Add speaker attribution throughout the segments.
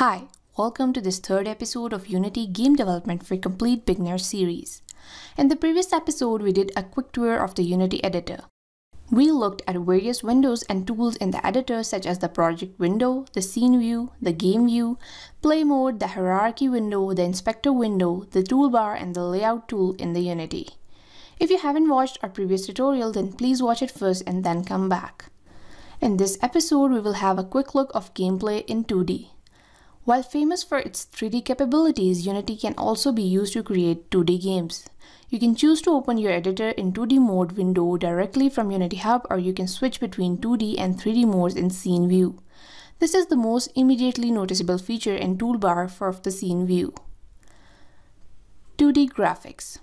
Speaker 1: Hi, welcome to this third episode of Unity Game Development for Complete Beginner series. In the previous episode, we did a quick tour of the Unity editor. We looked at various windows and tools in the editor such as the project window, the scene view, the game view, play mode, the hierarchy window, the inspector window, the toolbar, and the layout tool in the Unity. If you haven't watched our previous tutorial, then please watch it first and then come back. In this episode, we will have a quick look of gameplay in 2D. While famous for its 3D capabilities, Unity can also be used to create 2D games. You can choose to open your editor in 2D mode window directly from Unity Hub or you can switch between 2D and 3D modes in Scene View. This is the most immediately noticeable feature and toolbar for the Scene View. 2D Graphics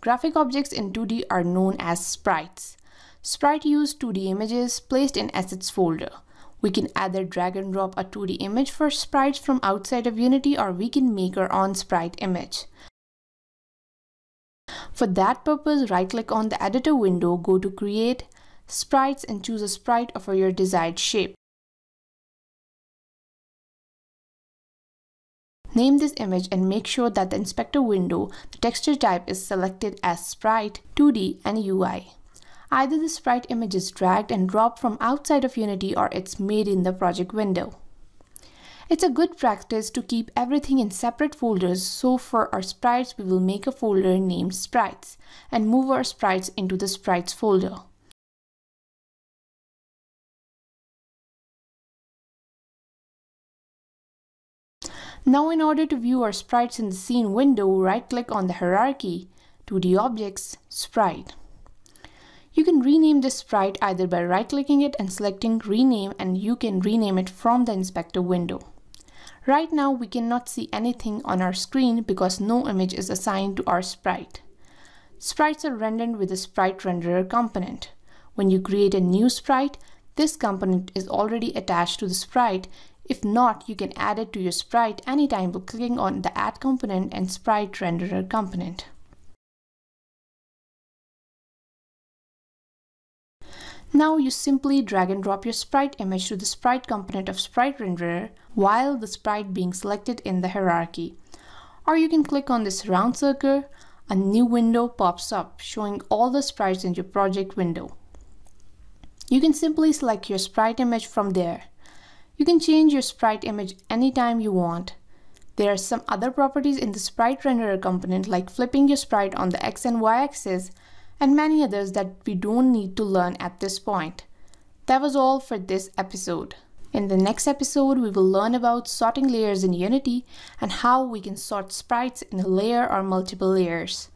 Speaker 1: Graphic objects in 2D are known as sprites. Sprite use 2D images placed in Assets folder. We can either drag and drop a 2D image for sprites from outside of Unity or we can make our own sprite image. For that purpose, right-click on the editor window, go to Create, Sprites and choose a sprite of your desired shape. Name this image and make sure that the inspector window, the texture type is selected as Sprite, 2D and UI. Either the sprite image is dragged and dropped from outside of Unity or it's made in the project window. It's a good practice to keep everything in separate folders so for our sprites we will make a folder named sprites and move our sprites into the sprites folder. Now in order to view our sprites in the scene window, right click on the hierarchy, 2D objects, sprite. You can rename this sprite either by right clicking it and selecting rename and you can rename it from the inspector window. Right now we cannot see anything on our screen because no image is assigned to our sprite. Sprites are rendered with the sprite renderer component. When you create a new sprite, this component is already attached to the sprite. If not, you can add it to your sprite anytime by clicking on the add component and sprite renderer component. Now you simply drag and drop your sprite image to the sprite component of sprite renderer while the sprite being selected in the hierarchy. Or you can click on this round circle, a new window pops up showing all the sprites in your project window. You can simply select your sprite image from there. You can change your sprite image anytime you want. There are some other properties in the sprite renderer component like flipping your sprite on the X and Y axis and many others that we don't need to learn at this point. That was all for this episode. In the next episode, we will learn about sorting layers in Unity and how we can sort sprites in a layer or multiple layers.